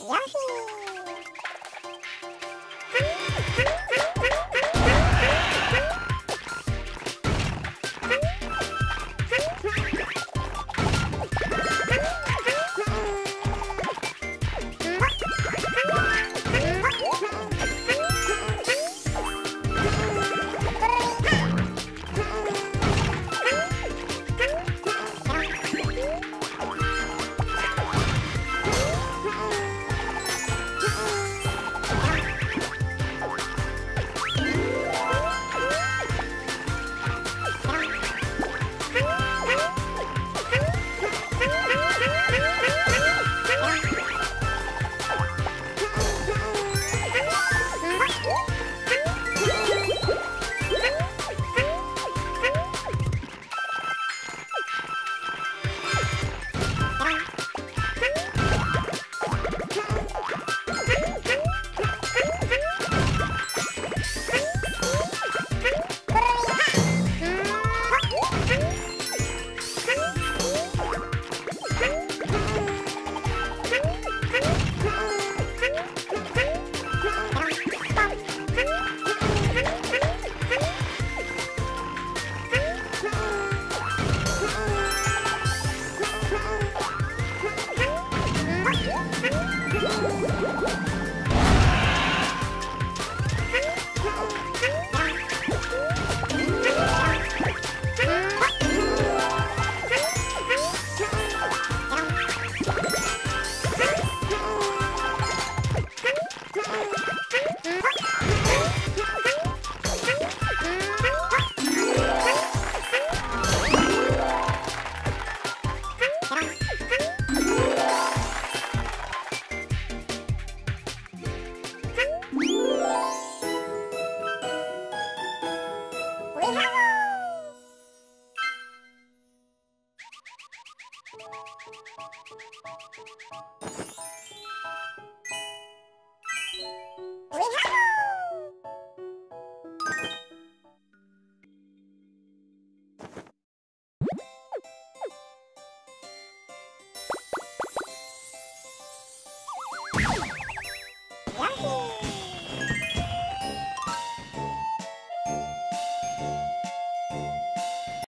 Yahoo! Bye. We have